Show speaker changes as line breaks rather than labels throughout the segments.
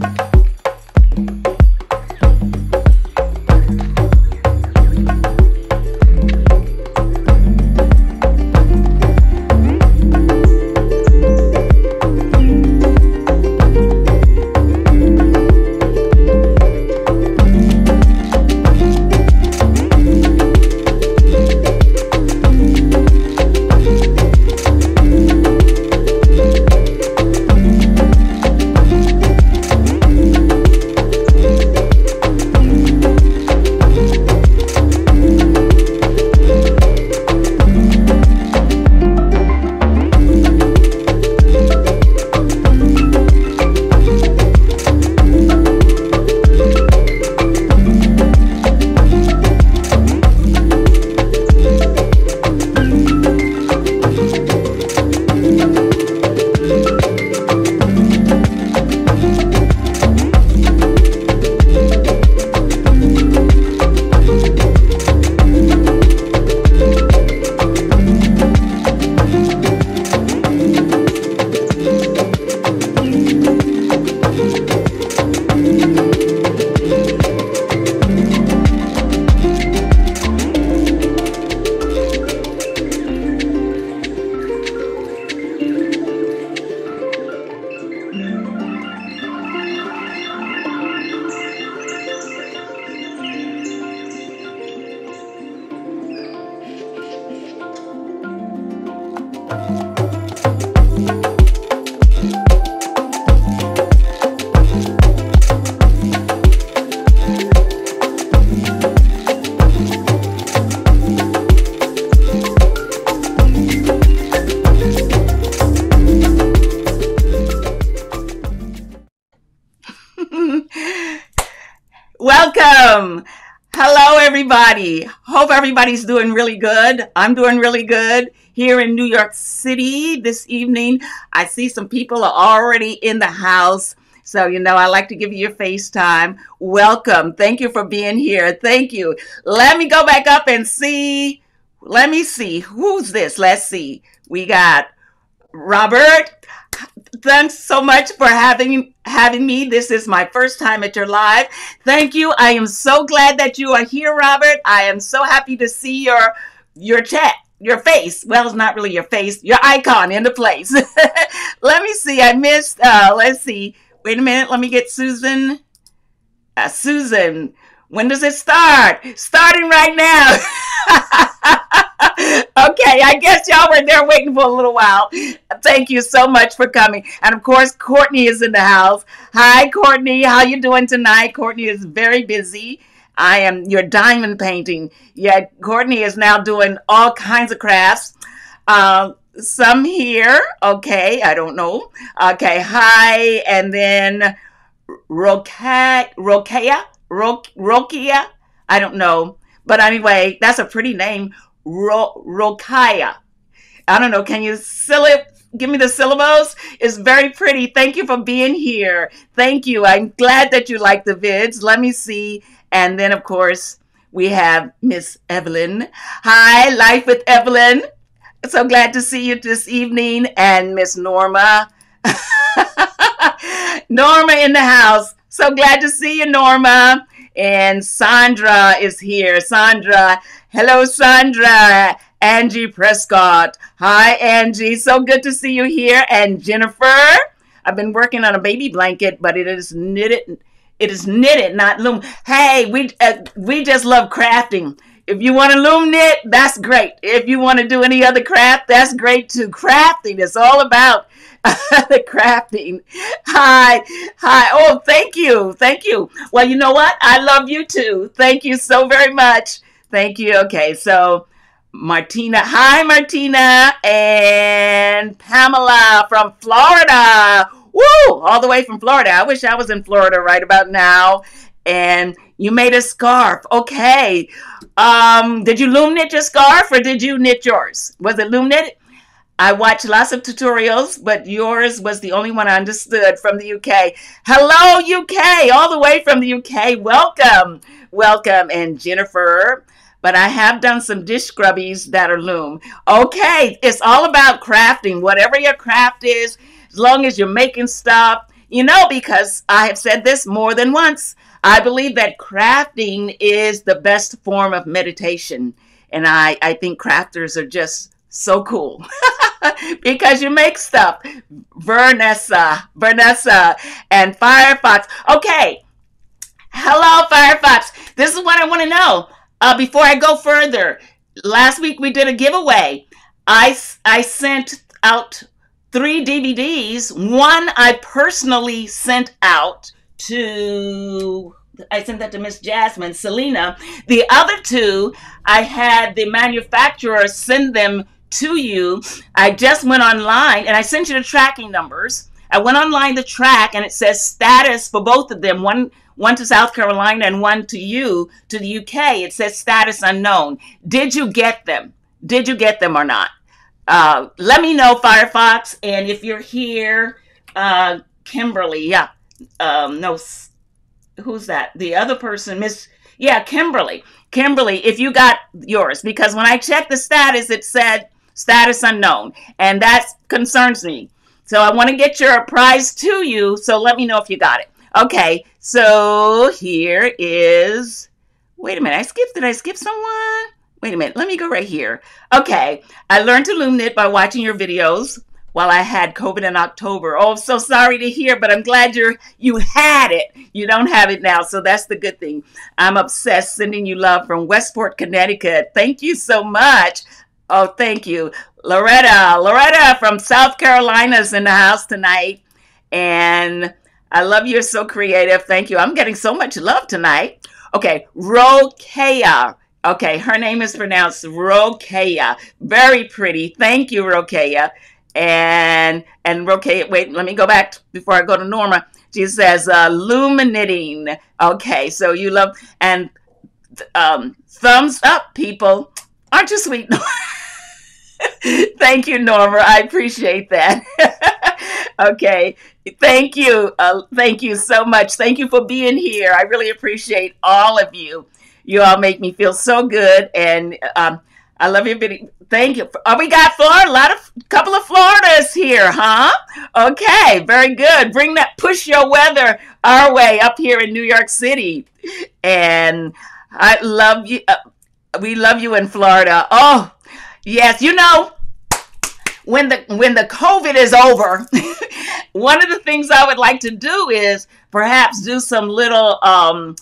Welcome. Everybody. Hope everybody's doing really good. I'm doing really good here in New York City this evening. I see some people are already in the house. So, you know, I like to give you your FaceTime. Welcome. Thank you for being here. Thank you. Let me go back up and see. Let me see. Who's this? Let's see. We got Robert. Thanks so much for having having me. This is my first time at your live. Thank you. I am so glad that you are here, Robert. I am so happy to see your your chat, your face. Well, it's not really your face, your icon in the place. Let me see. I missed. Uh, let's see. Wait a minute. Let me get Susan. Uh, Susan, when does it start? Starting right now. okay, I guess y'all were there waiting for a little while. Thank you so much for coming. And of course, Courtney is in the house. Hi, Courtney. How you doing tonight? Courtney is very busy. I am your diamond painting. Yeah, Courtney is now doing all kinds of crafts. Uh, some here. Okay, I don't know. Okay, hi, and then Rokia, Rokia, Rokia. I don't know. But anyway, that's a pretty name. Ro- Rokaya. I don't know. Can you syllab- give me the syllables? It's very pretty. Thank you for being here. Thank you. I'm glad that you like the vids. Let me see. And then, of course, we have Miss Evelyn. Hi, Life with Evelyn. So glad to see you this evening. And Miss Norma. Norma in the house. So glad to see you, Norma. And Sandra is here. Sandra, hello, Sandra. Angie Prescott. Hi, Angie. So good to see you here. And Jennifer, I've been working on a baby blanket, but it is knitted. It is knitted, not loom. Hey, we uh, we just love crafting. If you want to loom knit, that's great. If you want to do any other craft, that's great too. Crafting is all about the crafting. Hi, hi. Oh, thank you, thank you. Well, you know what? I love you too. Thank you so very much. Thank you. Okay, so Martina. Hi, Martina and Pamela from Florida. Woo! All the way from Florida. I wish I was in Florida right about now. And you made a scarf. Okay. Um, did you loom knit your scarf or did you knit yours? Was it loom knit? I watched lots of tutorials, but yours was the only one I understood from the UK. Hello, UK, all the way from the UK. Welcome, welcome. And Jennifer, but I have done some dish scrubbies that are loom. Okay, it's all about crafting. Whatever your craft is, as long as you're making stuff, You know, because I have said this more than once, I believe that crafting is the best form of meditation. And I, I think crafters are just so cool because you make stuff. Vernessa, Vernessa, and Firefox. Okay. Hello, Firefox. This is what I want to know. Uh, before I go further, last week we did a giveaway. I, I sent out three DVDs. One I personally sent out to I sent that to Miss Jasmine, Selena. The other two, I had the manufacturer send them to you. I just went online and I sent you the tracking numbers. I went online to track and it says status for both of them. One one to South Carolina and one to you to the UK. It says status unknown. Did you get them? Did you get them or not? Uh, let me know, Firefox. And if you're here, uh, Kimberly, yeah, um, no, who's that? The other person, Miss, yeah, Kimberly. Kimberly, if you got yours, because when I checked the status, it said status unknown, and that concerns me. So I want to get your prize to you. So let me know if you got it. Okay, so here is. Wait a minute, I skipped. Did I skip someone? Wait a minute, let me go right here. Okay, I learned to loom knit by watching your videos while I had COVID in October. Oh, I'm so sorry to hear, but I'm glad you're you had it. You don't have it now, so that's the good thing. I'm obsessed. Sending you love from Westport, Connecticut. Thank you so much. Oh, thank you, Loretta. Loretta from South Carolina is in the house tonight, and I love you're so creative. Thank you. I'm getting so much love tonight. Okay, Rokea. Okay, her name is pronounced Rokea. Very pretty. Thank you, Rokea. And and Rokea, wait, let me go back before I go to Norma. She says uh, luminating. Okay, so you love and um, thumbs up, people. Aren't you sweet? Thank you, Norma. I appreciate that. okay. Thank you. Uh, thank you so much. Thank you for being here. I really appreciate all of you. You all make me feel so good, and um, I love video. Thank you. Oh, we got Florida. A lot of couple of Floridas here, huh? Okay, very good. Bring that push your weather our way up here in New York City, and I love you. Uh, we love you in Florida. Oh, yes. You know, when the when the COVID is over, one of the things I would like to do is perhaps do some little um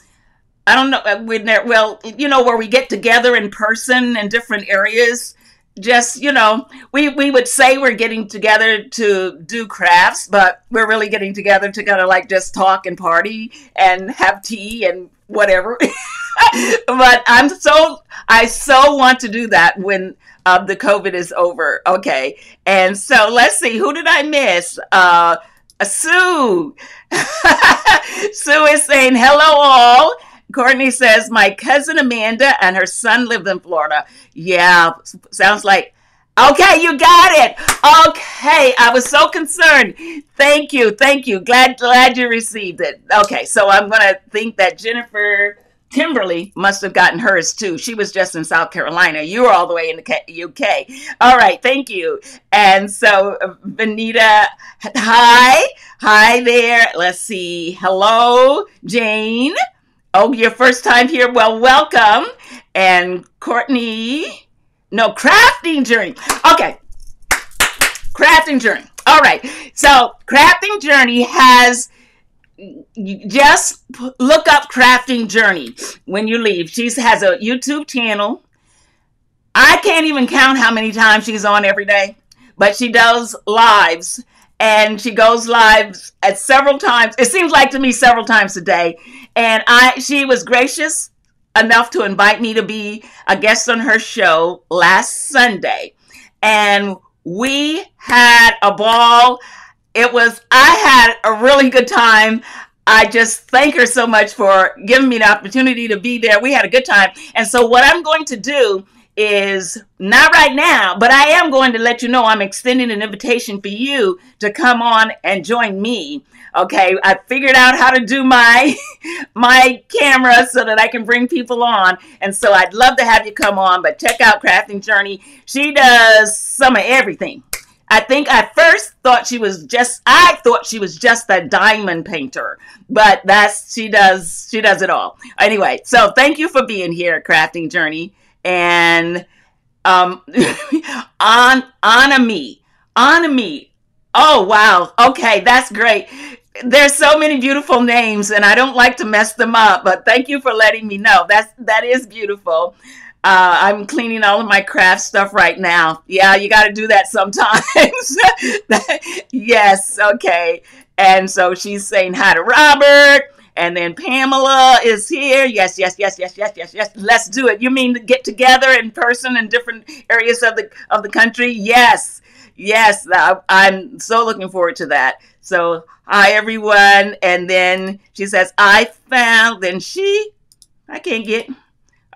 I don't know uh, when well, you know, where we get together in person in different areas. Just, you know, we, we would say we're getting together to do crafts, but we're really getting together to kind of like just talk and party and have tea and whatever. but I'm so I so want to do that when uh, the COVID is over. Okay, and so let's see who did I miss? Uh, Sue. Sue is saying hello all. Courtney says, My cousin Amanda and her son lived in Florida. Yeah, sounds like, okay, you got it. Okay, I was so concerned. Thank you, thank you. Glad, glad you received it. Okay, so I'm going to think that Jennifer Kimberly must have gotten hers too. She was just in South Carolina. You were all the way in the UK. All right, thank you. And so, uh, Vanita, hi, hi there. Let's see. Hello, Jane. Oh, your first time here? Well, welcome. And Courtney, no, crafting journey. Okay, crafting journey. All right. So, crafting journey has just look up crafting journey when you leave. She has a YouTube channel. I can't even count how many times she's on every day, but she does lives and she goes live at several times. It seems like to me several times a day. And I, she was gracious enough to invite me to be a guest on her show last Sunday, and we had a ball. It was I had a really good time. I just thank her so much for giving me the opportunity to be there. We had a good time. And so, what I'm going to do is not right now, but I am going to let you know I'm extending an invitation for you to come on and join me. Okay, I figured out how to do my my camera so that I can bring people on, and so I'd love to have you come on. But check out Crafting Journey; she does some of everything. I think I first thought she was just I thought she was just a diamond painter, but that's she does she does it all. Anyway, so thank you for being here, Crafting Journey, and um, on on me, on me. Oh wow, okay, that's great. There's so many beautiful names, and I don't like to mess them up, but thank you for letting me know. That's that is beautiful. Uh, I'm cleaning all of my craft stuff right now. Yeah, you got to do that sometimes. yes, okay. And so she's saying hi to Robert. And then Pamela is here. Yes, yes, yes, yes, yes, yes, yes. Let's do it. You mean to get together in person in different areas of the of the country? Yes, yes. I'm so looking forward to that. So hi everyone. And then she says, "I found." Then she, I can't get.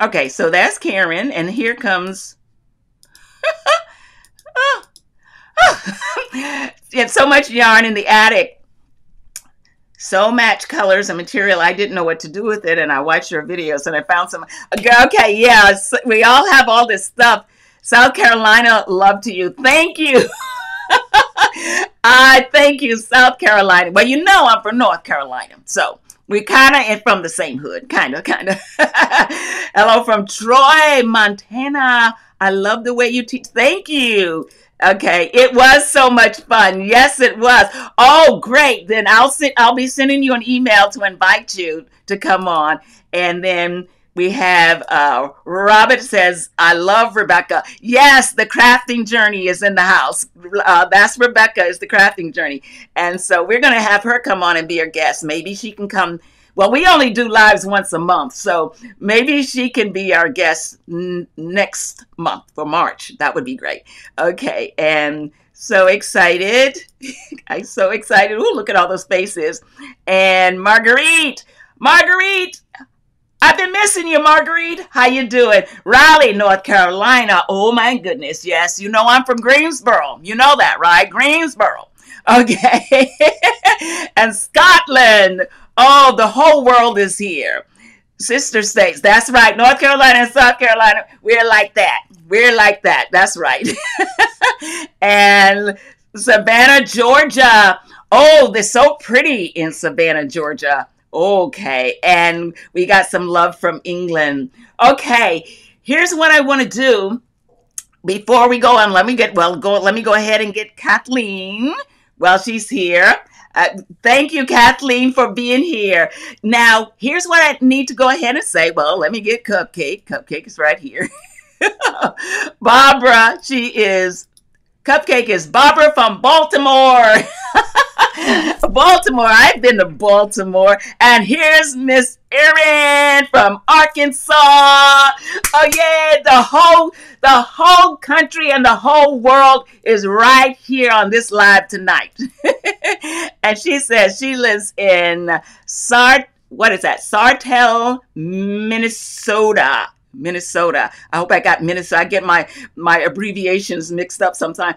Okay, so that's Karen, and here comes. it's so much yarn in the attic. So much colors and material. I didn't know what to do with it, and I watched your videos, and I found some. Okay, yeah, we all have all this stuff. South Carolina, love to you. Thank you. I thank you, South Carolina. Well, you know I'm from North Carolina, so we kind of from the same hood, kind of, kind of. Hello from Troy, Montana. I love the way you teach. Thank you. Okay, it was so much fun. Yes, it was. Oh, great. Then I'll send. I'll be sending you an email to invite you to come on, and then we have uh, Robert says, I love Rebecca. Yes, the crafting journey is in the house. Uh, that's Rebecca, is the crafting journey. And so we're going to have her come on and be our guest. Maybe she can come. Well, we only do lives once a month. So maybe she can be our guest next month for March. That would be great. Okay. And so excited. I'm so excited. Oh, look at all those faces. And Marguerite. Marguerite, I've been missing you, Marguerite. How you doing? Raleigh, North Carolina. Oh my goodness. Yes, you know I'm from Greensboro. You know that, right? Greensboro. Okay. and Scotland. Oh, the whole world is here. Sister states. That's right. North Carolina and South Carolina. We're like that. We're like that. That's right. and Savannah, Georgia. Oh, they're so pretty in Savannah, Georgia. Okay. And we got some love from England. Okay. Here's what I want to do before we go on. Let me get, well, go, let me go ahead and get Kathleen while she's here. Uh, thank you, Kathleen, for being here. Now, here's what I need to go ahead and say. Well, let me get Cupcake. Cupcake is right here. Barbara, she is, Cupcake is Barbara from Baltimore. Baltimore. I've been to Baltimore. And here's Miss Erin from Arkansas. Oh yeah, the whole the whole country and the whole world is right here on this live tonight. and she says she lives in Sart what is that? Sartell, Minnesota. Minnesota. I hope I got Minnesota. I get my my abbreviations mixed up sometimes.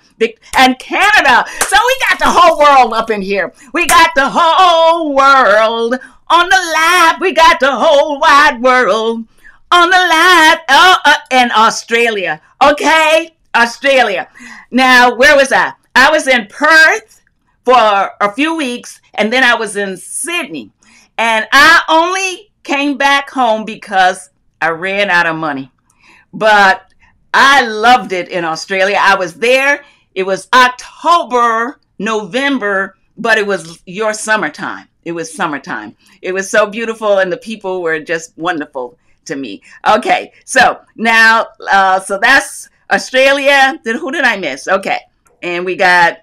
And Canada. So we got the whole world up in here. We got the whole world on the live. We got the whole wide world on the live. Oh, uh, and Australia. Okay, Australia. Now, where was I? I was in Perth for a few weeks, and then I was in Sydney. And I only came back home because I ran out of money. But I loved it in Australia. I was there. It was October, November, but it was your summertime. It was summertime. It was so beautiful, and the people were just wonderful to me. Okay, so now, uh, so that's Australia. Then who did I miss? Okay, and we got.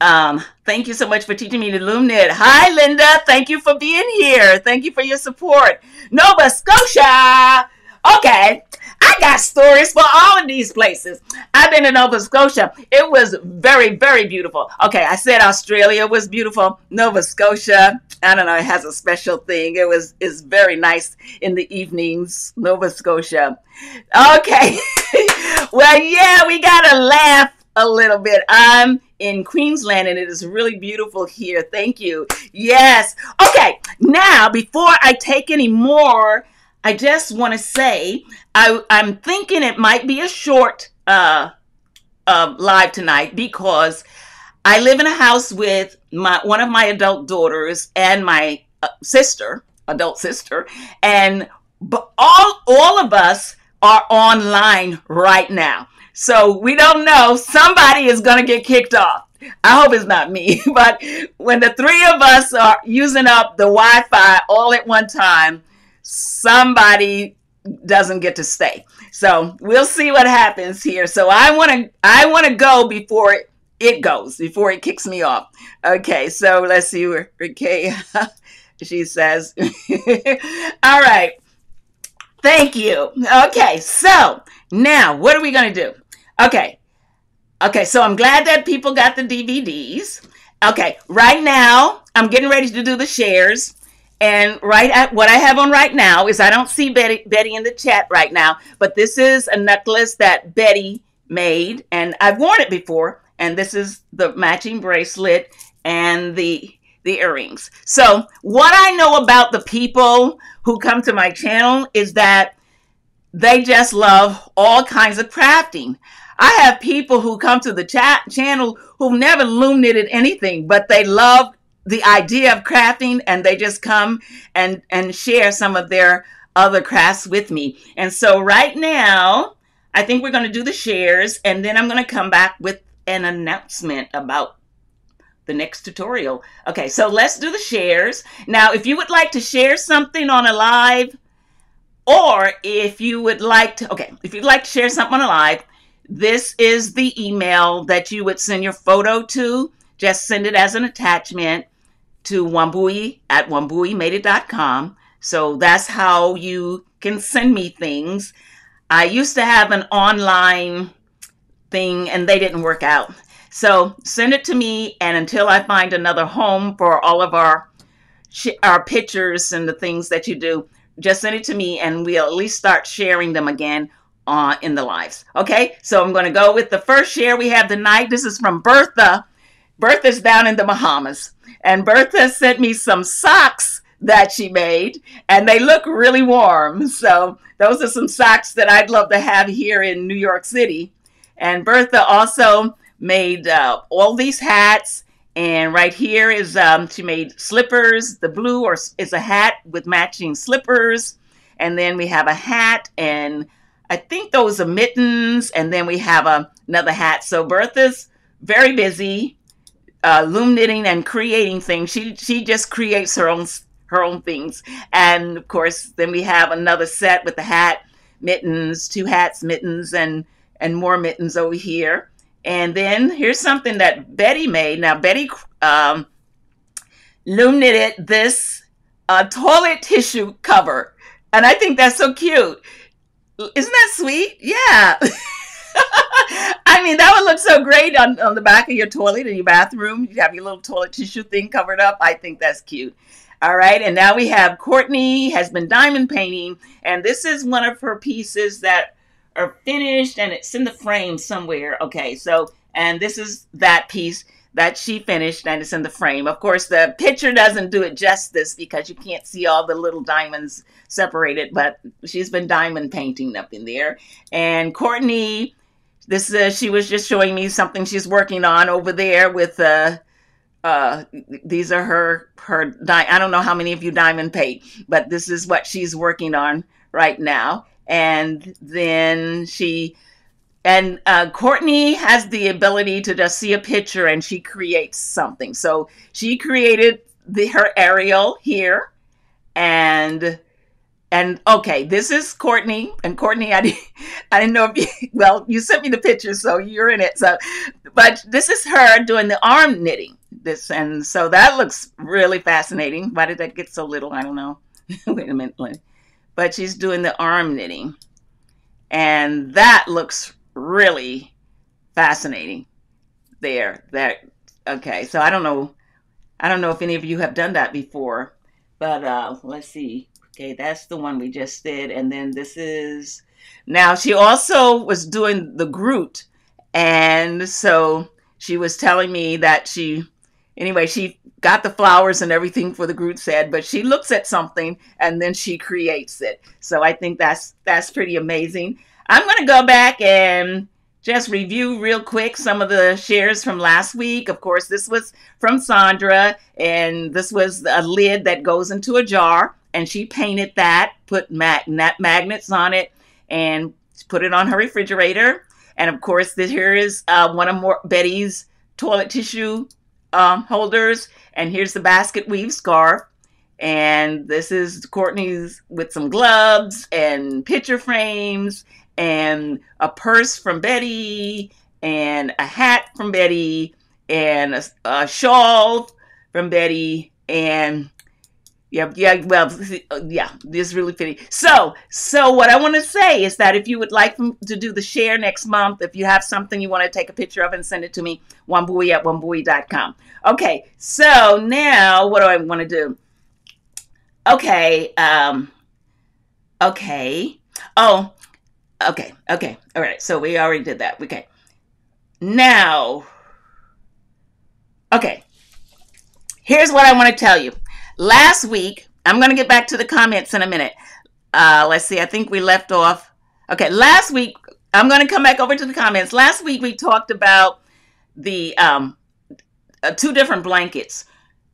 Um, thank you so much for teaching me to knit. Hi, Linda. Thank you for being here. Thank you for your support. Nova Scotia. Okay, I got stories for all of these places. I've been in Nova Scotia. It was very, very beautiful. Okay, I said Australia was beautiful. Nova Scotia, I don't know, it has a special thing. It was is very nice in the evenings. Nova Scotia. Okay. well, yeah, we gotta laugh a little bit. I'm in Queensland and it is really beautiful here. Thank you. Yes. Okay. Now, before I take any more, I just want to say I, I'm thinking it might be a short uh, uh, live tonight because I live in a house with my one of my adult daughters and my uh, sister, adult sister, and all all of us are online right now. So we don't know. Somebody is going to get kicked off. I hope it's not me. But when the three of us are using up the Wi Fi all at one time, somebody doesn't get to stay. So we'll see what happens here. So I want to I want to go before it, it goes, before it kicks me off. Okay, so let's see where okay she says. all right. Thank you. Okay, so now what are we going to do? Okay. Okay, so I'm glad that people got the DVDs. Okay, right now I'm getting ready to do the shares. And right at what I have on right now is I don't see Betty Betty in the chat right now, but this is a necklace that Betty made and I've worn it before and this is the matching bracelet and the the earrings. So, what I know about the people who come to my channel is that they just love all kinds of crafting. I have people who come to the chat channel who've never loom knitted anything, but they love the idea of crafting and they just come and and share some of their other crafts with me. And so right now, I think we're going to do the shares and then I'm going to come back with an announcement about the next tutorial. Okay, so let's do the shares. Now, if you would like to share something on a live, or if you would like to, okay, if you'd like to share something on a live, this is the email that you would send your photo to. Just send it as an attachment to wambui at wambuimade.com. So that's how you can send me things. I used to have an online thing and they didn't work out. So send it to me, and until I find another home for all of our our pictures and the things that you do, just send it to me, and we'll at least start sharing them again uh, in the lives. Okay, so I'm going to go with the first share we have tonight. This is from Bertha. Bertha's down in the Bahamas, and Bertha sent me some socks that she made, and they look really warm. So those are some socks that I'd love to have here in New York City. And Bertha also made uh, all these hats. And right here is um, she made slippers. The blue or is a hat with matching slippers. And then we have a hat and I think those are mittens. And then we have a, another hat. So Bertha's very busy uh, loom knitting and creating things. She she just creates her own her own things. And of course, then we have another set with the hat, mittens, two hats, mittens, and and more mittens over here. And then here's something that Betty made. Now, Betty um, loom knitted this uh, toilet tissue cover. And I think that's so cute. Isn't that sweet? Yeah. I mean, that would look so great on, on the back of your toilet in your bathroom. You have your little toilet tissue thing covered up. I think that's cute. All right, and now we have Courtney has been diamond painting, and this is one of her pieces that are finished and it's in the frame somewhere. Okay, so, and this is that piece that she finished and it's in the frame. Of course, the picture doesn't do it justice because you can't see all the little diamonds separated, but she's been diamond painting up in there. And Courtney, this uh, she was just showing me something she's working on over there with uh uh these are her her di- I don't know how many of you diamond paint, but this is what she's working on right now and then she and uh, Courtney has the ability to just see a picture and she creates something. So she created the her Ariel here, and and okay, this is Courtney and Courtney. I didn't, I didn't know if you well you sent me the picture, so you're in it. So, but this is her doing the arm knitting. This and so that looks really fascinating. Why did that get so little? I don't know. Wait a minute but she's doing the arm knitting. And that looks really fascinating there. That okay, so I don't know I don't know if any of you have done that before, but uh let's see. Okay, that's the one we just did and then this is now she also was doing the Groot and so she was telling me that she anyway, she got the flowers and everything for the Groot said, but she looks at something and then she creates it. So I think that's that's pretty amazing. I'm going to go back and just review real quick some of the shares from last week. Of course, this was from Sandra, and this was a lid that goes into a jar, and she painted that, put mag- magnets on it, and put it on her refrigerator. And of course, this here is uh, one of more Betty's toilet tissue um, holders, and here's the basket weave scarf. And this is Courtney's with some gloves and picture frames and a purse from Betty and a hat from Betty and a, a shawl from Betty and yeah, yeah, well, yeah, this is really fitting. So, so what I want to say is that if you would like to do the share next month, if you have something you want to take a picture of and send it to me, wambui at wambui.com. Okay, so now what do I want to do? Okay, um, okay. Oh, okay, okay. All right, so we already did that. Okay. Now, okay. Here's what I want to tell you. Last week, I'm going to get back to the comments in a minute. Uh, let's see, I think we left off. Okay, last week, I'm going to come back over to the comments. Last week, we talked about the um, uh, two different blankets.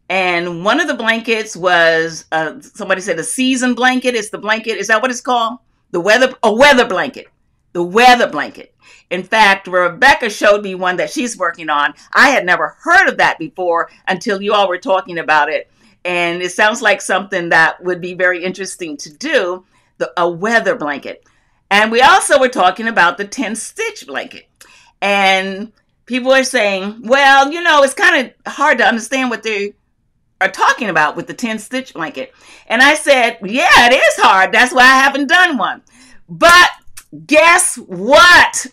And one of the blankets was uh, somebody said a season blanket. It's the blanket. Is that what it's called? The weather, a weather blanket. The weather blanket. In fact, Rebecca showed me one that she's working on. I had never heard of that before until you all were talking about it and it sounds like something that would be very interesting to do the, a weather blanket. And we also were talking about the 10 stitch blanket. And people are saying, well, you know, it's kind of hard to understand what they are talking about with the 10 stitch blanket. And I said, yeah, it is hard. That's why I haven't done one. But guess what?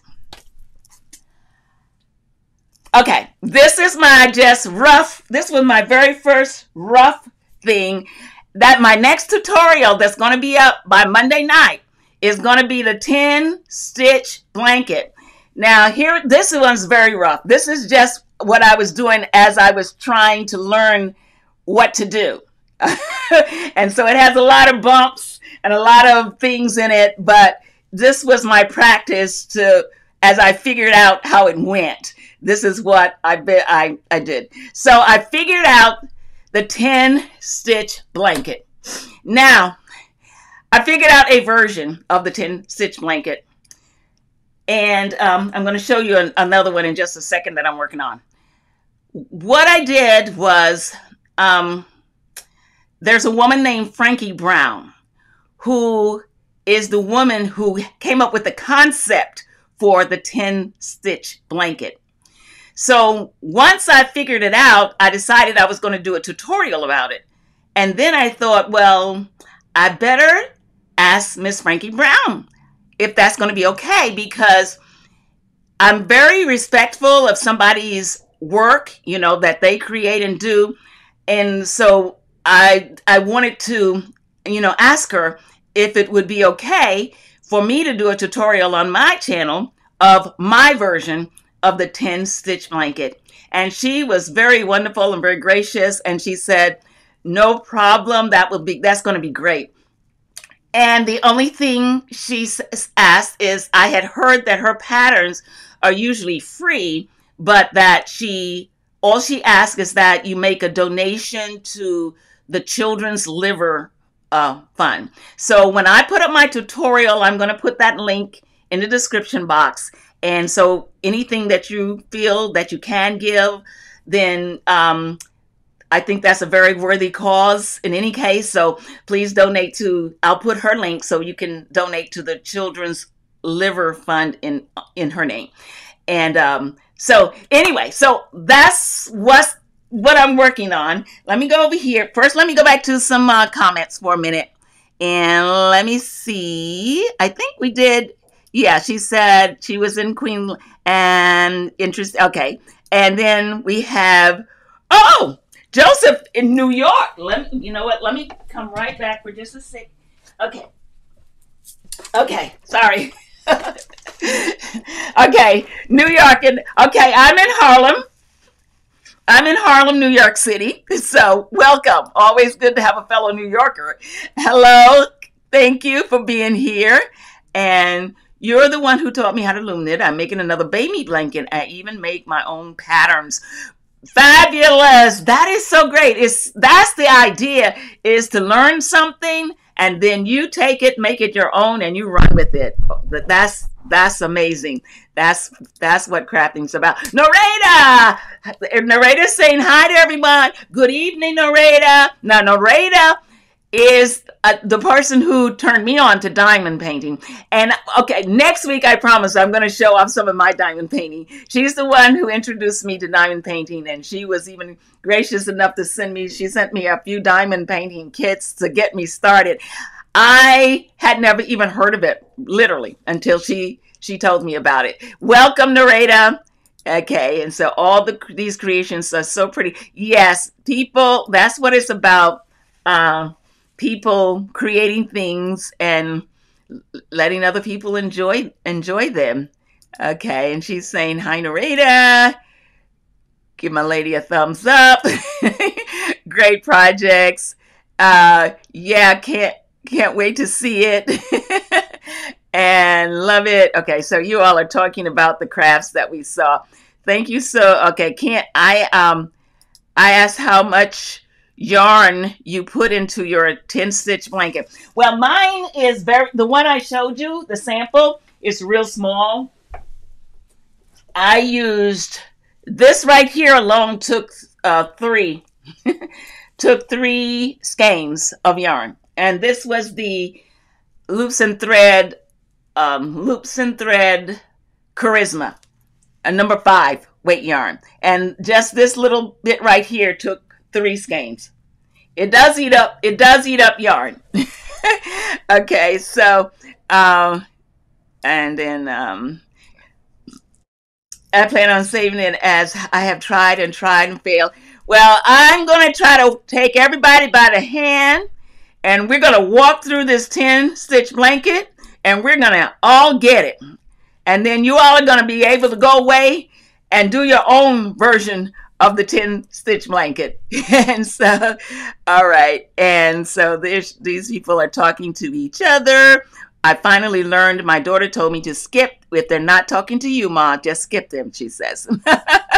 Okay, this is my just rough, this was my very first rough thing that my next tutorial that's going to be up by Monday night is going to be the 10 stitch blanket. Now here, this one's very rough. This is just what I was doing as I was trying to learn what to do. and so it has a lot of bumps and a lot of things in it, but this was my practice to as I figured out how it went. This is what I bet I, I did. So I figured out the 10 stitch blanket. Now, I figured out a version of the 10 stitch blanket. And um, I'm going to show you an, another one in just a second that I'm working on. What I did was um, there's a woman named Frankie Brown who is the woman who came up with the concept for the 10 stitch blanket. So once I figured it out, I decided I was going to do a tutorial about it. And then I thought, well, I better ask Miss Frankie Brown if that's going to be okay because I'm very respectful of somebody's work, you know, that they create and do. And so I I wanted to, you know, ask her if it would be okay for me to do a tutorial on my channel of my version of the 10 stitch blanket. And she was very wonderful and very gracious. And she said, no problem. That will be, that's going to be great. And the only thing she asked is I had heard that her patterns are usually free, but that she, all she asks is that you make a donation to the Children's Liver uh, Fund. So when I put up my tutorial, I'm going to put that link in the description box. And so anything that you feel that you can give, then um, I think that's a very worthy cause in any case. So please donate to, I'll put her link so you can donate to the Children's Liver Fund in in her name. And um, so anyway, so that's what's what I'm working on. Let me go over here. First, let me go back to some uh, comments for a minute. And let me see. I think we did yeah, she said she was in Queen and interest. Okay, and then we have oh Joseph in New York. Let me, you know what? Let me come right back for just a sec. Okay, okay, sorry. okay, New York and okay, I'm in Harlem. I'm in Harlem, New York City. So, welcome. Always good to have a fellow New Yorker. Hello. Thank you for being here. And You're the one who taught me how to loom knit. I'm making another baby blanket. I even make my own patterns. Fabulous. That is so great. It's that's the idea is to learn something and then you take it, make it your own and you run with it. That's that's amazing. That's that's what crafting's about. Nareda, Nareda saying hi to everyone. Good evening, Nareda. Now, Nareda is uh, the person who turned me on to diamond painting. And okay, next week I promise I'm going to show off some of my diamond painting. She's the one who introduced me to diamond painting, and she was even gracious enough to send me. She sent me a few diamond painting kits to get me started. I had never even heard of it, literally, until she she told me about it. Welcome, Nareda. Okay, and so all the these creations are so pretty. Yes, people. That's what it's about. Uh, people creating things and letting other people enjoy enjoy them. Okay, and she's saying hi, Nareda. Give my lady a thumbs up. Great projects. Uh, yeah, can't can't wait to see it. and love it. Okay, so you all are talking about the crafts that we saw. Thank you so okay, can't I um I asked how much yarn you put into your 10 stitch blanket. Well, mine is very the one I showed you, the sample is real small. I used this right here alone took uh, three took three skeins of yarn and this was the loops and thread um, loops and thread charisma a number five weight yarn and just this little bit right here took three skeins it does eat up it does eat up yarn. Okay so um and then um i plan on saving it as i have tried and tried and failed. Well i'm going to try to take everybody by the hand and we're going to walk through this 10 stitch blanket and we're going to all get it. And then you all are going to be able to go away and do your own version of the 10 stitch blanket. and so, all right. And so these people are talking to each other. I finally learned, my daughter told me to skip. If they're not talking to you, Ma, just skip them, she says.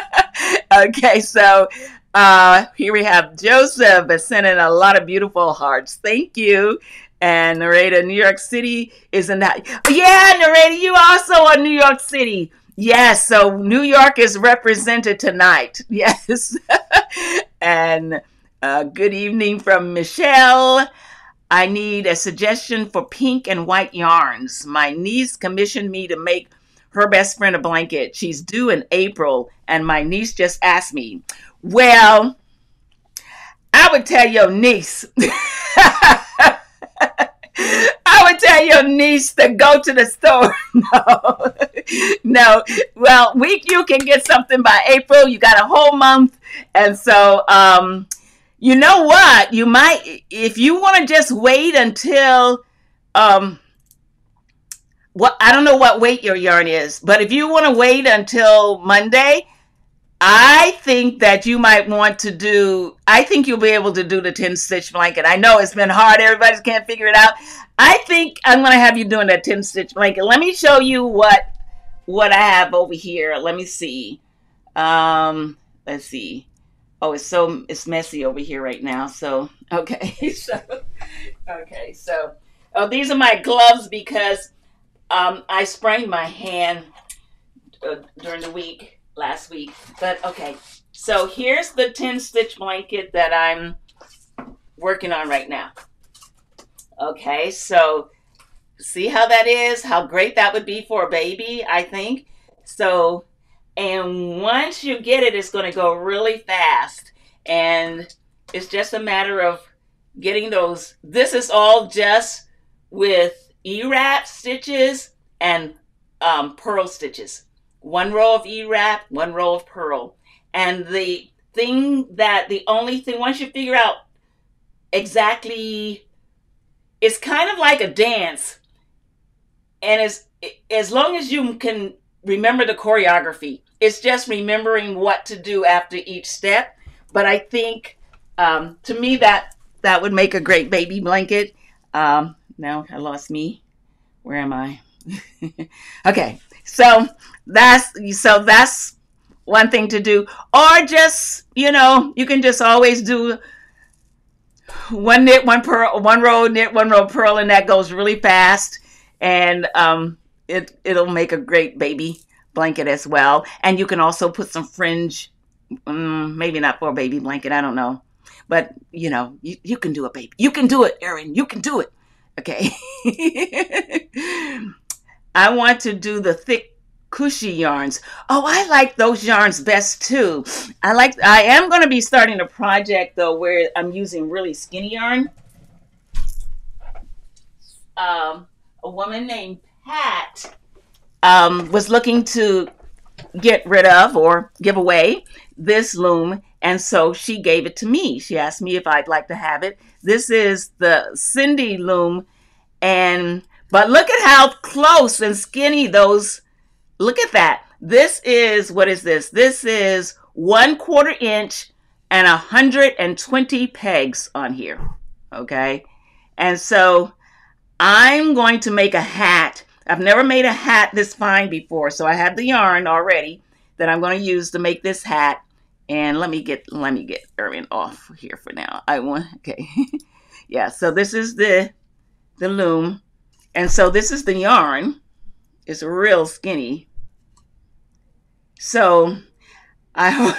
okay, so uh, here we have Joseph sending a lot of beautiful hearts. Thank you. And Nareda, New York City is in that. Yeah, Nareda, you also are New York City. Yes, so New York is represented tonight. Yes. and uh, good evening from Michelle. I need a suggestion for pink and white yarns. My niece commissioned me to make her best friend a blanket. She's due in April, and my niece just asked me, Well, I would tell your niece. Would tell your niece to go to the store. no, no. Well, week you can get something by April. You got a whole month, and so um, you know what? You might, if you want to just wait until um, what I don't know what weight your yarn is, but if you want to wait until Monday, I think that you might want to do, I think you'll be able to do the 10 stitch blanket. I know it's been hard. Everybody can't figure it out. I think I'm going to have you doing that 10 stitch blanket. Let me show you what, what I have over here. Let me see. Um, let's see. Oh, it's so, it's messy over here right now. So, okay. so, okay. So, oh, these are my gloves because, um, I sprained my hand uh, during the week last week. But okay, so here's the 10 stitch blanket that I'm working on right now. Okay, so see how that is? How great that would be for a baby, I think. So, and once you get it, it's going to go really fast. And it's just a matter of getting those. This is all just with E-wrap stitches and um, purl stitches one row of E-wrap, one row of purl. And the thing that, the only thing, once you figure out exactly, it's kind of like a dance. And as, as long as you can remember the choreography, it's just remembering what to do after each step. But I think, um, to me, that, that would make a great baby blanket. Um, now I lost me. Where am I? okay, so that's so that's one thing to do, or just you know you can just always do one knit, one purl, one row knit, one row purl, and that goes really fast, and um, it it'll make a great baby blanket as well. And you can also put some fringe, um, maybe not for a baby blanket, I don't know, but you know you, you can do it, baby. You can do it, Erin. You can do it. Okay. I want to do the thick cushy yarns. Oh, I like those yarns best too. I like I am going to be starting a project though where I'm using really skinny yarn. Um, a woman named Pat um, was looking to get rid of or give away this loom and so she gave it to me. She asked me if I'd like to have it. This is the Cindy loom and but look at how close and skinny those Look at that. This is, what is this? This is one quarter inch and 120 pegs on here. Okay. And so I'm going to make a hat. I've never made a hat this fine before. So I have the yarn already that I'm going to use to make this hat. And let me get, let me get Erin off here for now. I want, okay. yeah. So this is the, the loom. And so this is the yarn. It's real skinny. So I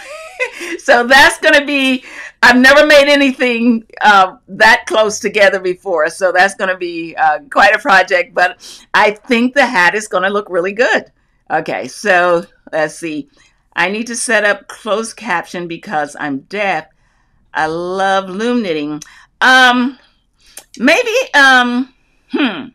so that's going to be I've never made anything uh, that close together before, so that's going to be uh, quite a project. But I think the hat is going to look really good. Okay, so let's see. I need to set up closed caption because I'm deaf. I love loom knitting. Um, maybe um, hmm.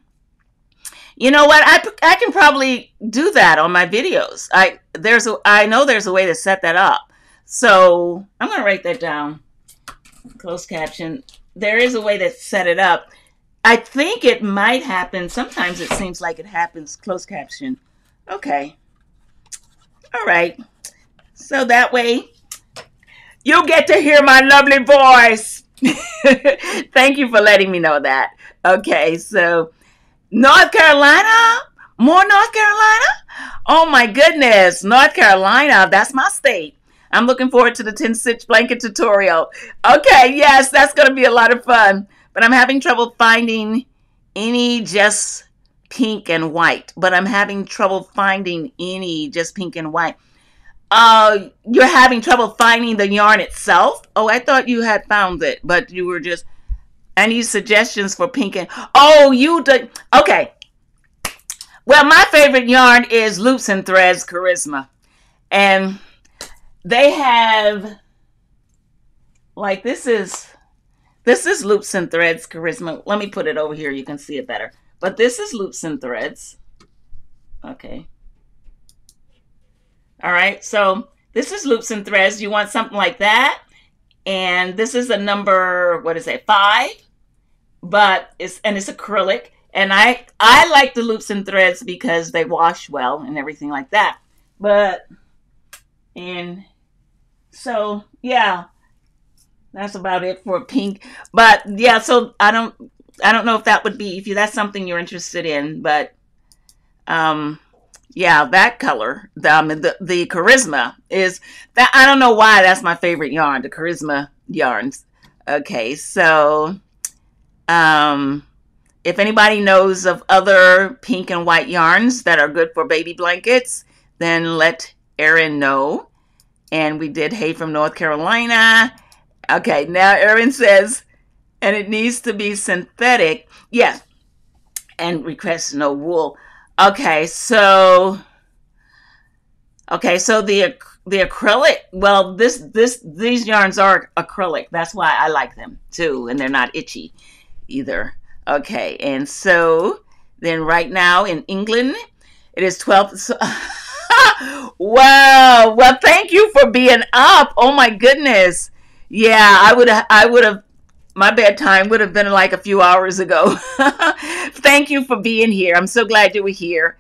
You know what? I, I can probably do that on my videos. I there's a I know there's a way to set that up. So I'm gonna write that down. Closed caption. There is a way to set it up. I think it might happen. Sometimes it seems like it happens. Closed caption. Okay. All right. So that way you get to hear my lovely voice. Thank you for letting me know that. Okay, so North Carolina? More North Carolina? Oh my goodness, North Carolina, that's my state. I'm looking forward to the 10 stitch blanket tutorial. Okay, yes, that's going to be a lot of fun. But I'm having trouble finding any just pink and white. But I'm having trouble finding any just pink and white. Uh, you're having trouble finding the yarn itself? Oh, I thought you had found it, but you were just any suggestions for pink and oh you do okay. Well, my favorite yarn is Loops and Threads Charisma. And they have like this is this is Loops and Threads Charisma. Let me put it over here, you can see it better. But this is Loops and Threads. Okay. All right, so this is Loops and Threads. You want something like that? And this is a number, what is it, five? But it's, and it's acrylic. And I, I like the loops and threads because they wash well and everything like that. But, and so, yeah, that's about it for pink. But yeah, so I don't, I don't know if that would be, if you, that's something you're interested in, but, um, yeah, that color, the, um, the the charisma is that. I don't know why that's my favorite yarn, the charisma yarns. Okay, so um, if anybody knows of other pink and white yarns that are good for baby blankets, then let Erin know. And we did Hay from North Carolina. Okay, now Erin says, and it needs to be synthetic. Yes, and request no wool. Okay, so okay, so the the acrylic. Well, this this these yarns are acrylic. That's why I like them too, and they're not itchy either. Okay, and so then right now in England, it is twelve. So, wow. Well, thank you for being up. Oh my goodness. Yeah, I would I would have my bedtime would have been like a few hours ago. Thank you for being here. I'm so glad you were here.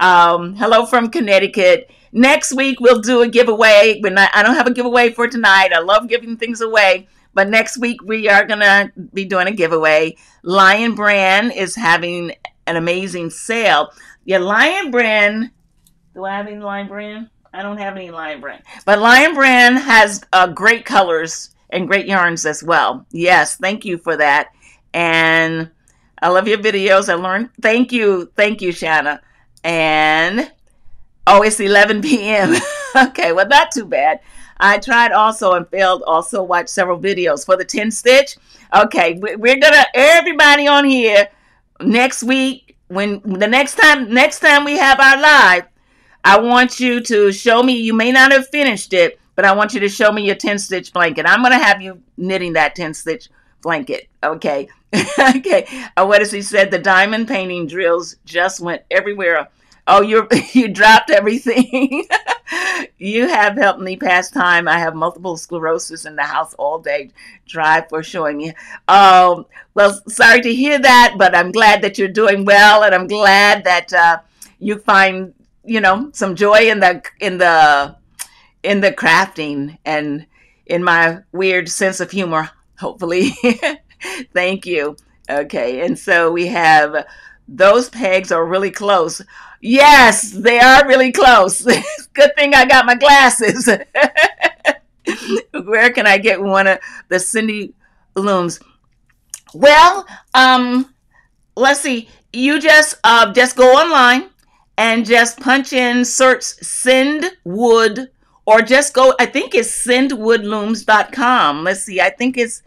Um, hello from Connecticut. Next week we'll do a giveaway. But I don't have a giveaway for tonight. I love giving things away. But next week we are gonna be doing a giveaway. Lion Brand is having an amazing sale. Yeah, Lion Brand, do I have any Lion Brand? I don't have any Lion Brand. But Lion Brand has uh, great colors and great yarns as well. Yes, thank you for that. And I love your videos. I learned. Thank you. Thank you, Shanna. And oh, it's 11 p.m. okay, well, not too bad. I tried also and failed. Also, watch several videos for the 10 stitch. Okay, we're gonna everybody on here next week when the next time next time we have our live. I want you to show me. You may not have finished it, but I want you to show me your 10 stitch blanket. I'm gonna have you knitting that 10 stitch blanket. Okay, okay. Uh, what has he said? The diamond painting drills just went everywhere. Oh, you you dropped everything. you have helped me pass time. I have multiple sclerosis in the house all day. Drive for showing me. Um, well, sorry to hear that, but I'm glad that you're doing well, and I'm glad that uh, you find you know some joy in the in the in the crafting and in my weird sense of humor. Hopefully, thank you. Okay, and so we have those pegs are really close. Yes, they are really close. Good thing I got my glasses. Where can I get one of the Cindy looms? Well, um, let's see. You just uh, just go online and just punch in search send wood or just go I think it's sindwoodlooms.com. Let's see. I think it's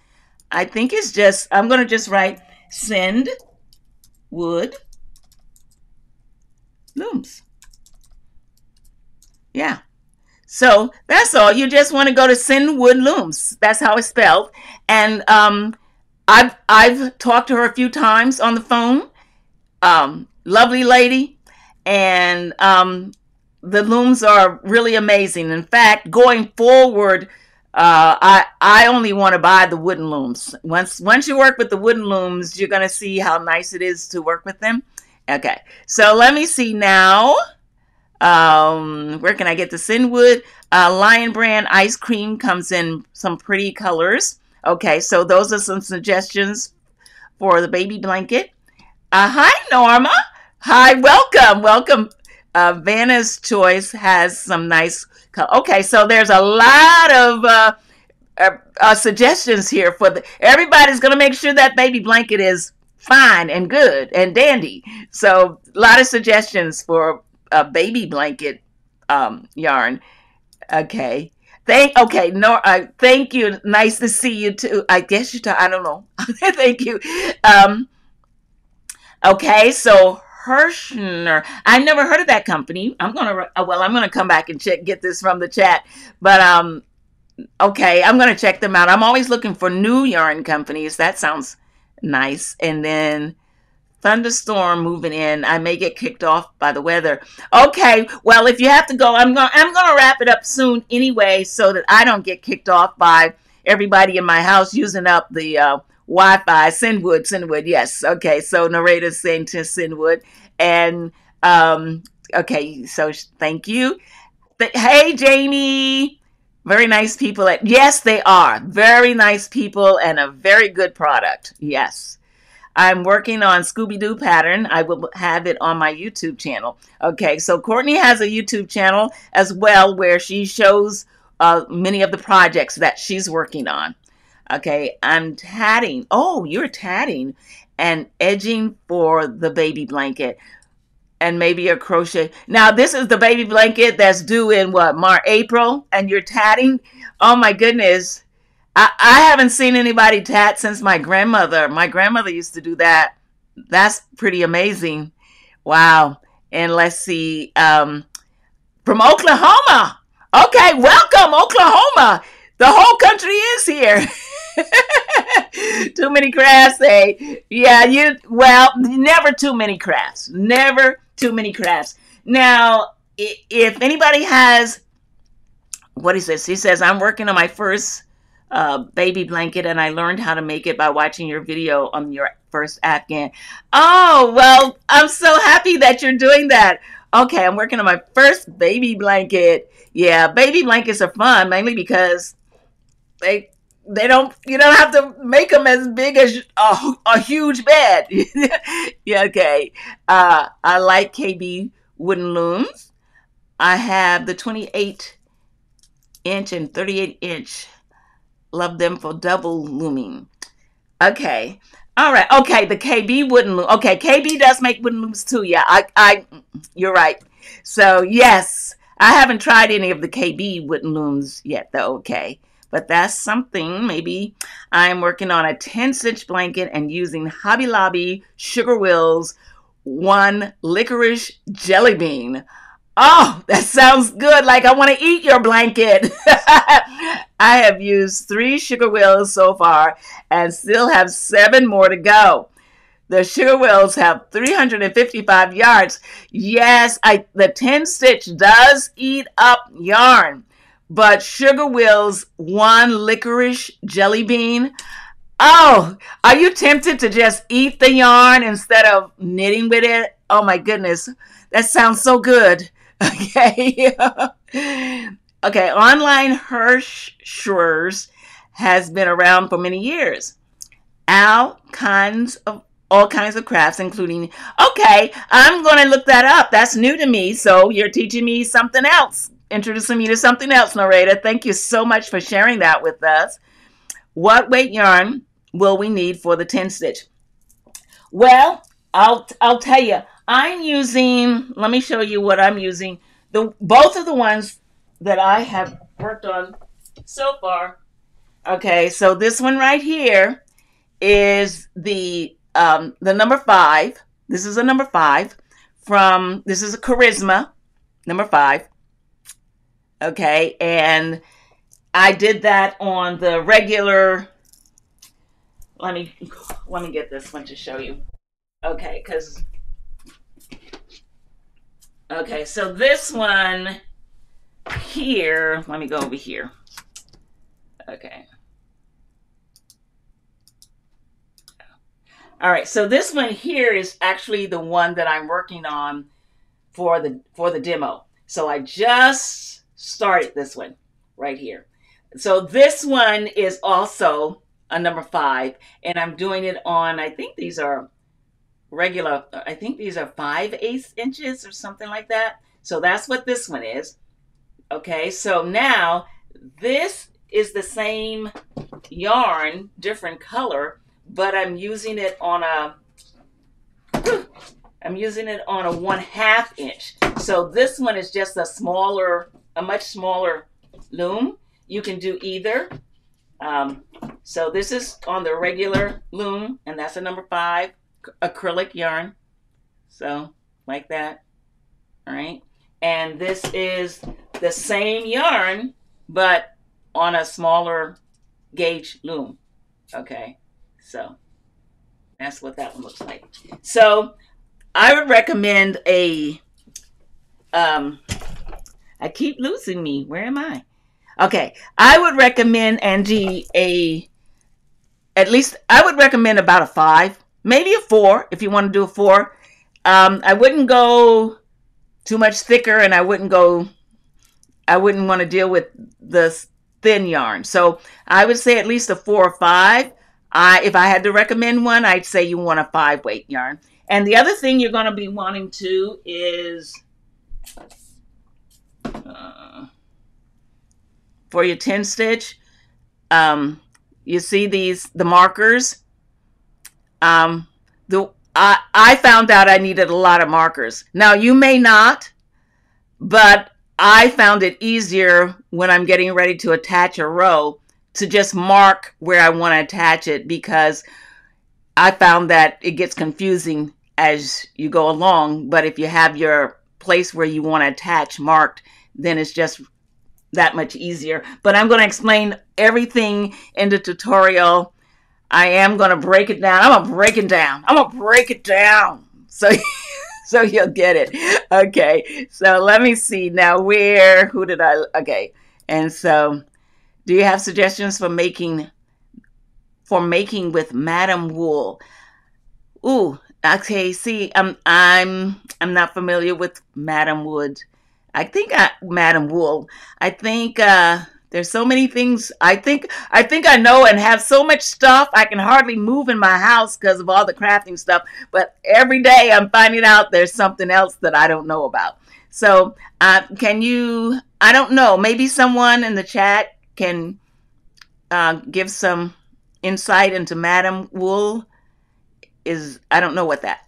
I think it's just I'm going to just write send wood looms. Yeah. So that's all. You just want to go to Sindwood Looms. That's how it's spelled. And um, I've I've talked to her a few times on the phone. Um, lovely lady, and um, the looms are really amazing. In fact, going forward, uh, I I only want to buy the wooden looms. Once once you work with the wooden looms, you're gonna see how nice it is to work with them. Okay, so let me see now. Um, where can I get the Sindwood? Uh, Lion Brand ice cream comes in some pretty colors. Okay, so those are some suggestions for the baby blanket. Uh, hi, Norma. Hi, welcome, welcome. Uh, Vanna's Choice has some nice. Okay, so there's a lot of uh, uh, uh, suggestions here for the. Everybody's gonna make sure that baby blanket is fine and good and dandy. So a lot of suggestions for a baby blanket um, yarn. Okay. Thank okay, no uh, thank you. Nice to see you too. I guess you I don't know. thank you. Um okay, so Herrschner. I never heard of that company. I'm gonna uh, well, I'm gonna come back and check get this from the chat. But um okay, I'm gonna check them out. I'm always looking for new yarn companies. That sounds nice. And then thunderstorm moving in. I may get kicked off by the weather. Okay, well if you have to go, I'm gonna I'm to wrap it up soon anyway so that I don't get kicked off by everybody in my house using up the uh, Wi-Fi. Sindwood, Sindwood, Yes. Okay. So narrator saying to Sindwood and um okay, so thank you. Hey Jamie, very nice people at yes they are very nice people and a very good product yes i'm working on scooby-doo pattern i will have it on my youtube channel okay so courtney has a youtube channel as well where she shows uh, many of the projects that she's working on okay i'm tatting oh you're tatting and edging for the baby blanket and maybe a crochet. Now, this is the baby blanket that's due in what, March, April, and you're tatting. Oh my goodness. I, I haven't seen anybody tat since my grandmother. My grandmother used to do that. That's pretty amazing. Wow. And let's see, um, from Oklahoma. Okay, welcome, Oklahoma. The whole country is here. too many crafts, eh? Yeah, you well, never too many crafts. Never too many crafts. Now, if anybody has, what he says, he says, I'm working on my first uh, baby blanket and I learned how to make it by watching your video on your first Afghan. Oh, well, I'm so happy that you're doing that. Okay, I'm working on my first baby blanket. Yeah, baby blankets are fun mainly because they they don't you don't have to make them as big as a, a huge bed. Yeah okay. Uh, i like kb wooden looms. I have the 28 inch and 38 inch. Love them for double looming. Okay. All right. Okay the kb wooden loom okay kb does make wooden looms too yeah. I i you're right. So yes i haven't tried any of the kb wooden looms yet though okay but that's something. Maybe I'm working on a 10 stitch blanket and using Hobby Lobby Sugar Wheels one licorice jelly bean. Oh, that sounds good. Like I want to eat your blanket. I have used three sugar wheels so far and still have seven more to go. The sugar wills have 355 yards. Yes, I the 10 stitch does eat up yarn but Sugar Wheel's one licorice jelly bean. Oh, are you tempted to just eat the yarn instead of knitting with it? Oh my goodness, that sounds so good. Okay. okay, online Herrschners has been around for many years. All kinds of all kinds of crafts, including okay, I'm gonna look that up. That's new to me, so you're teaching me something else introducing me to something else, narrator. Thank you so much for sharing that with us. What weight yarn will we need for the 10 stitch? Well, I'll I'll tell you. I'm using, let me show you what I'm using. The both of the ones that I have worked on so far. Okay, so this one right here is the um, the number five. This is a number five from this is a charisma number five Okay, and I did that on the regular. Let me let me get this one to show you. Okay, because okay, so this one here. Let me go over here. Okay. All right, so this one here is actually the one that I'm working on for the for the demo. So I just started this one right here. So this one is also a number five, and I'm doing it on, I think these are regular, I think these are five eighths inches or something like that. So that's what this one is. Okay, so now this is the same yarn, different color, but I'm using it on a, I'm using it on a one half inch. So this one is just a smaller a much smaller loom. You can do either. Um, so this is on the regular loom, and that's a number five acrylic yarn. So like that. All right. And this is the same yarn, but on a smaller gauge loom. Okay. So that's what that one looks like. So I would recommend a um, I keep losing me. Where am I? Okay, I would recommend Angie a at least I would recommend about a five, maybe a four if you want to do a four. Um, I wouldn't go too much thicker, and I wouldn't go. I wouldn't want to deal with the thin yarn. So I would say at least a four or five. I, if I had to recommend one, I'd say you want a five weight yarn. And the other thing you're going to be wanting to is uh, for your 10 stitch, um, you see these, the markers. Um, the, I, I found out I needed a lot of markers. Now you may not, but I found it easier when I'm getting ready to attach a row to just mark where I want to attach it because I found that it gets confusing as you go along. But if you have your place where you want to attach marked, then it's just that much easier. But I'm going to explain everything in the tutorial. I am going to break it down. I'm going to break it down. I'm going to break it down. So, so you'll get it. Okay. So let me see now where, who did I, okay. And so do you have suggestions for making, for making with Madam Wool? Ooh, okay. See, I'm, I'm, I'm not familiar with Madam Wood. I think I, Madam Wool. I think uh, There's so many things I think I think I know and have so much stuff I can hardly move in my house because of all the crafting stuff. But every day I'm finding out there's something else that I don't know about. So uh, can you? I don't know. Maybe someone in the chat can uh, give some insight into Madam Wool. Is I don't know what that.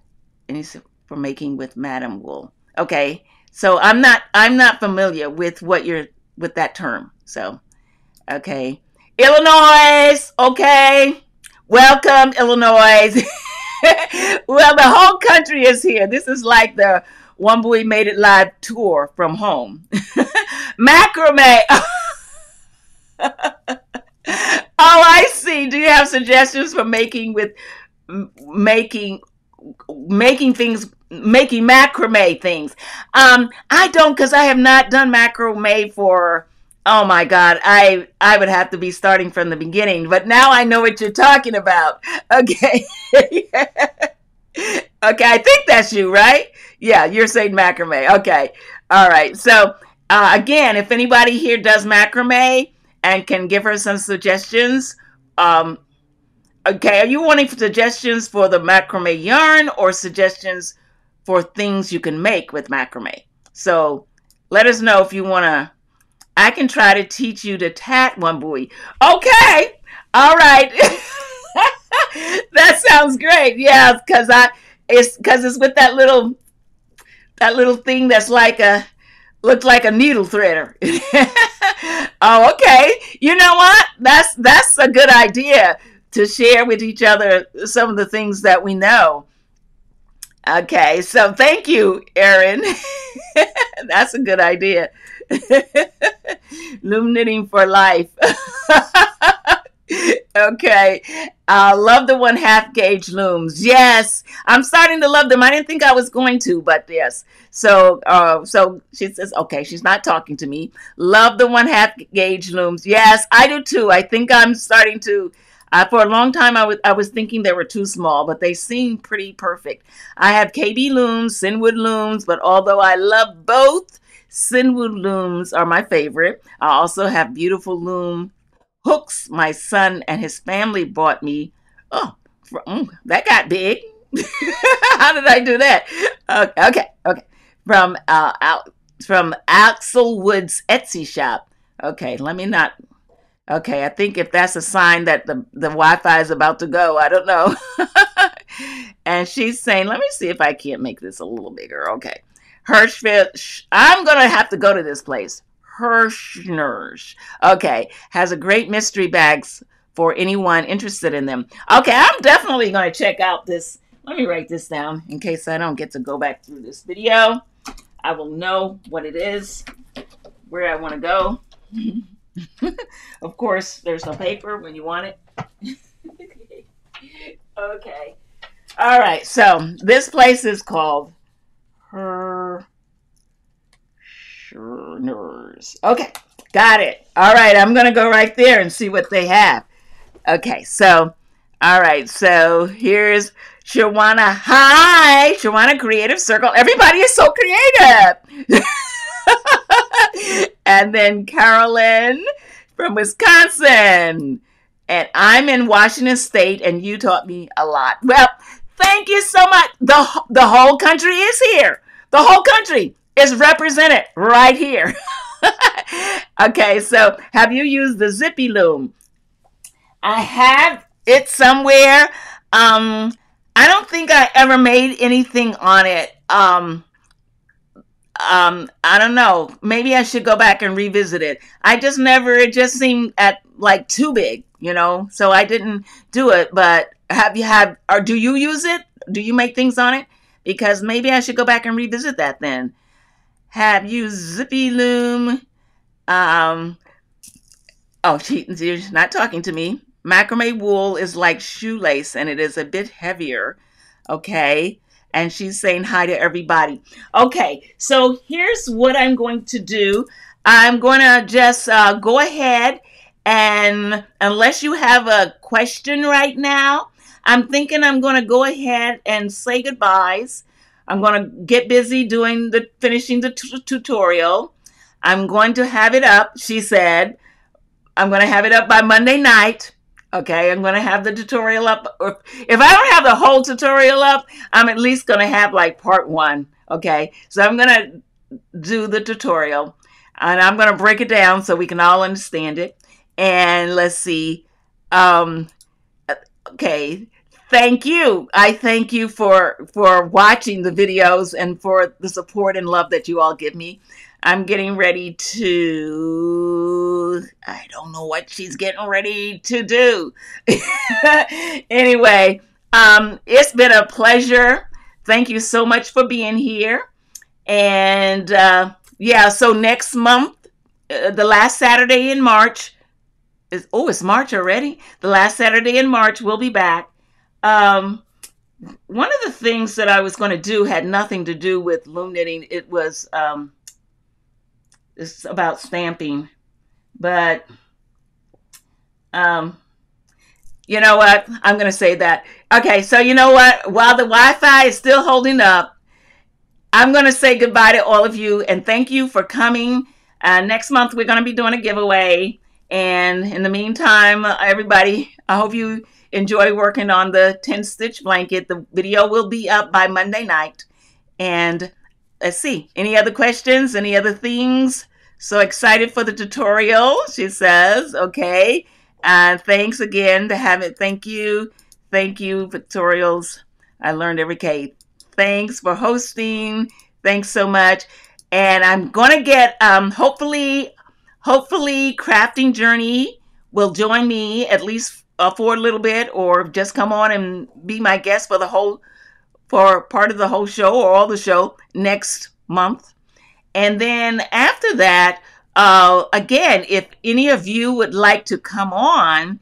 And for making with Madam Wool. Okay, so I'm not I'm not familiar with what you're with that term. So, okay. Illinois, okay. Welcome, Illinois. well, the whole country is here. This is like the Wambui Made It Live tour from home. Macrame. oh, I see. Do you have suggestions for making with making making things making macrame things. Um, I don't because I have not done macrame for oh my god, I I would have to be starting from the beginning. But now I know what you're talking about. Okay. okay, I think that's you, right? Yeah, you're saying macrame. Okay. All right. So uh, again, if anybody here does macrame and can give her some suggestions, um, okay, are you wanting suggestions for the macrame yarn or suggestions for things you can make with macrame. So let us know if you want to. I can try to teach you to tat Wambui. Okay. All right. that sounds great. Yeah, because I it's because it's with that little that little thing that's like a looks like a needle threader. oh, okay. You know what? That's that's a good idea to share with each other some of the things that we know. Okay, so thank you, Erin. That's a good idea. Loom knitting for life. okay. Uh, love the one half gauge looms. Yes, I'm starting to love them. I didn't think I was going to, but yes. So, uh, so she says, okay, she's not talking to me. Love the one half gauge looms. Yes, I do too. I think I'm starting to uh, for a long time, I was I was thinking they were too small, but they seem pretty perfect. I have KB looms, Sindwood looms, but although I love both, Sindwood looms are my favorite. I also have beautiful loom hooks. My son and his family bought me. Oh, mm, that got big. How did I do that? Okay, okay, okay. From uh, out from Axel Wood's Etsy shop. Okay, let me not Okay, I think if that's a sign that the, the Wi Fi is about to go, I don't know. and she's saying, let me see if I can't make this a little bigger. Okay. Hirschfield, I'm going to have to go to this place. Herrschner's. Okay, has a great mystery bags for anyone interested in them. Okay, I'm definitely going to check out this. Let me write this down in case I don't get to go back through this video. I will know what it is, where I want to go. of course, there's no paper when you want it. okay. All right. So this place is called Her Okay. Got it. All right. I'm going to go right there and see what they have. Okay. So, all right. So here's Shawana. Hi, Shawana Creative Circle. Everybody is so creative. and then Carolyn from Wisconsin. And I'm in Washington State, and you taught me a lot. Well, thank you so much. The, the whole country is here. The whole country is represented right here. okay, so have you used the Zippy Loom? I have it somewhere. Um, I don't think I ever made anything on it. Um, um i don't know. Maybe i should go back and revisit it. I just never it just seemed at like too big you know? So i didn't do it but have you have or do you use it? Do you make things on it? Because maybe i should go back and revisit that then. Have you zippy loom um oh she, she's not talking to me. Macrame wool is like shoelace and it is a bit heavier okay and she's saying hi to everybody. Okay, so here's what I'm going to do. I'm going to just uh, go ahead and unless you have a question right now, I'm thinking I'm going to go ahead and say goodbyes. I'm going to get busy doing the finishing the tutorial. I'm going to have it up, she said, I'm going to have it up by Monday night. Okay, I'm going to have the tutorial up. If I don't have the whole tutorial up, I'm at least going to have like part one. Okay, so I'm going to do the tutorial and I'm going to break it down so we can all understand it. And let's see. Um, okay, thank you. I thank you for for watching the videos and for the support and love that you all give me. I'm getting ready to I don't know what she's getting ready to do. anyway, um it's been a pleasure. Thank you so much for being here. And uh yeah, so next month uh, the last Saturday in March is oh, it's March already. The last Saturday in March we'll be back. Um one of the things that I was going to do had nothing to do with loom knitting. It was um, it's about stamping, but um, you know what? I'm going to say that. Okay, so you know what? While the Wi-Fi is still holding up, I'm going to say goodbye to all of you and thank you for coming. Uh, next month we're going to be doing a giveaway, and in the meantime, everybody, I hope you enjoy working on the 10 stitch blanket. The video will be up by Monday night, and let's see. Any other questions? Any other things? So excited for the tutorial, she says. Okay. And uh, thanks again to have it. Thank you. Thank you, Victorials. I learned every K. Thanks for hosting. Thanks so much. And I'm going to get, um, hopefully, hopefully, Crafting Journey will join me at least uh, for a little bit or just come on and be my guest for the whole for part of the whole show or all the show next month. And then after that, uh, again, if any of you would like to come on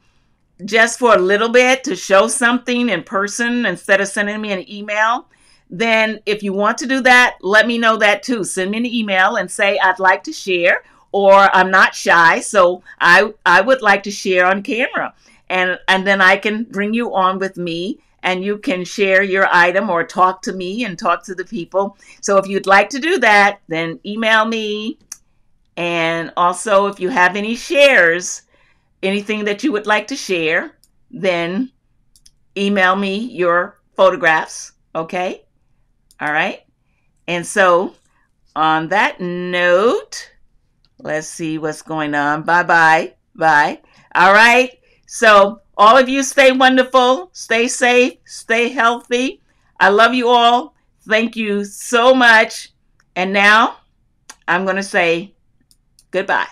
just for a little bit to show something in person instead of sending me an email, then if you want to do that, let me know that too. Send me an email and say I'd like to share or I'm not shy, so I I would like to share on camera. And and then I can bring you on with me and you can share your item or talk to me and talk to the people. So if you'd like to do that, then email me. And also, if you have any shares, anything that you would like to share, then email me your photographs. Okay? All right? And so, on that note, let's see what's going on. Bye bye. Bye. All right. So, all of you stay wonderful, stay safe, stay healthy. I love you all. Thank you so much. And now I'm going to say goodbye.